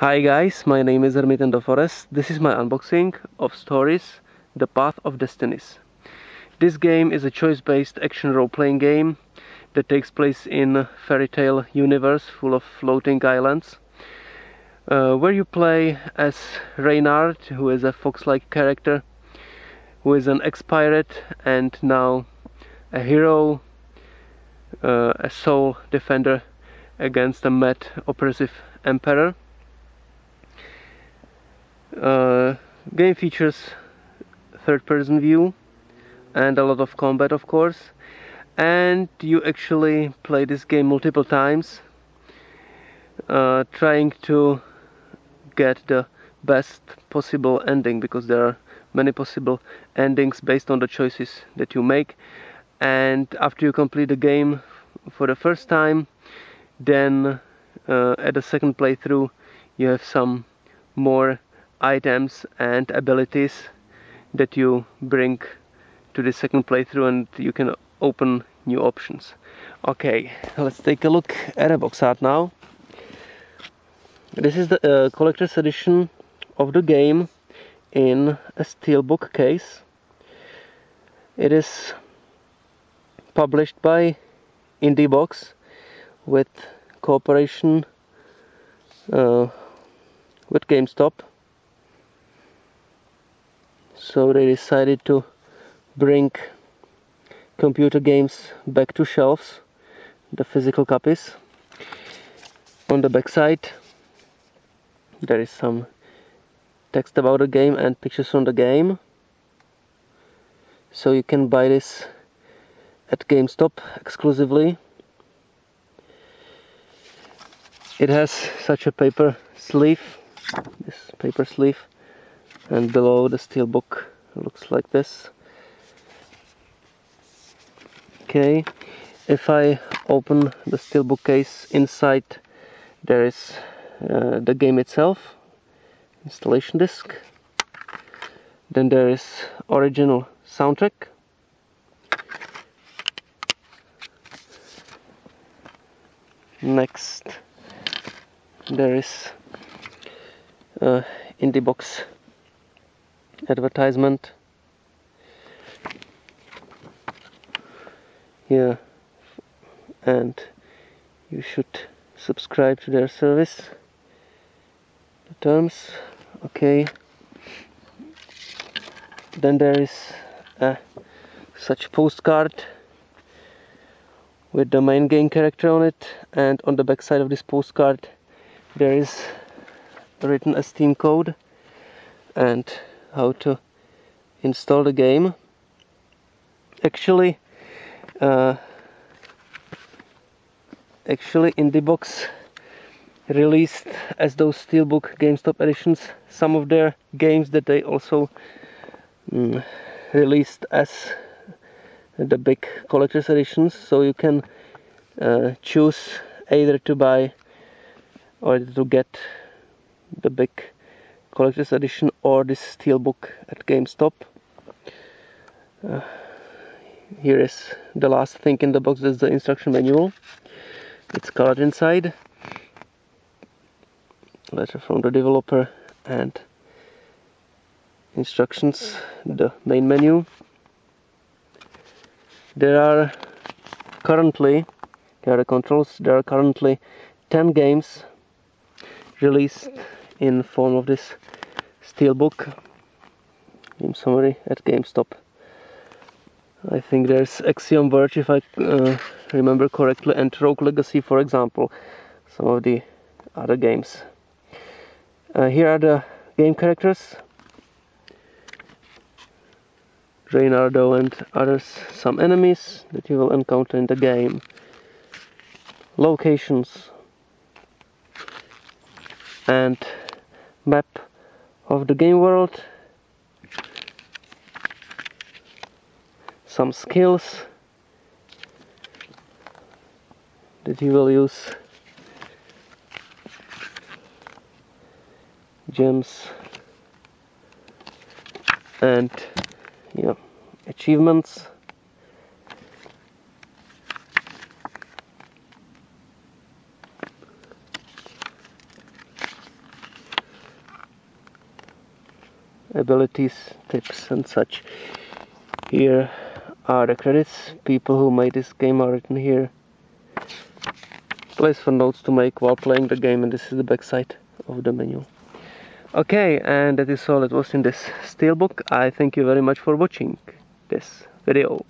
Hi guys, my name is Hermit in the Forest. This is my unboxing of Stories, The Path of Destinies. This game is a choice-based action role-playing game that takes place in a fairy tale universe full of floating islands. Uh, where you play as Reynard, who is a fox-like character, who is an ex-pirate and now a hero, uh, a sole defender against a mad oppressive emperor. Uh, game features third person view and a lot of combat of course. And you actually play this game multiple times uh, trying to get the best possible ending because there are many possible endings based on the choices that you make. And after you complete the game for the first time then uh, at the second playthrough you have some more items and abilities that you bring to the second playthrough and you can open new options. Okay, let's take a look at a box art now. This is the uh, collector's edition of the game in a steelbook case. It is published by Indiebox with cooperation uh, with GameStop so they decided to bring computer games back to shelves the physical copies. On the back side there is some text about the game and pictures from the game. So you can buy this at GameStop exclusively. It has such a paper sleeve this paper sleeve and below the steel book looks like this. Okay if I open the steel bookcase inside there is uh, the game itself installation disc. Then there is original soundtrack. Next there is uh, Indiebox advertisement. Yeah, and you should subscribe to their service. The terms okay. Then there is a such postcard with the main game character on it and on the back side of this postcard there is written a steam code and how to install the game. Actually uh, actually Indiebox released as those steelbook GameStop editions some of their games that they also mm, released as the big collector's editions. So you can uh, choose either to buy or to get the big collector's edition or this steelbook at GameStop. Uh, here is the last thing in the box, that's the instruction manual. It's colored inside. Letter from the developer and instructions, the main menu. There are currently, here are the controls, there are currently 10 games released in form of this steelbook. In summary at GameStop. I think there's Axiom Verge if I uh, remember correctly and Rogue Legacy for example some of the other games. Uh, here are the game characters. Reynardo and others some enemies that you will encounter in the game. Locations. And map of the game world some skills that you will use. Gems and yeah achievements abilities tips and such. Here are the credits. People who made this game are written here. Place for notes to make while playing the game and this is the backside of the menu. Okay and that is all that was in this steelbook. I thank you very much for watching this video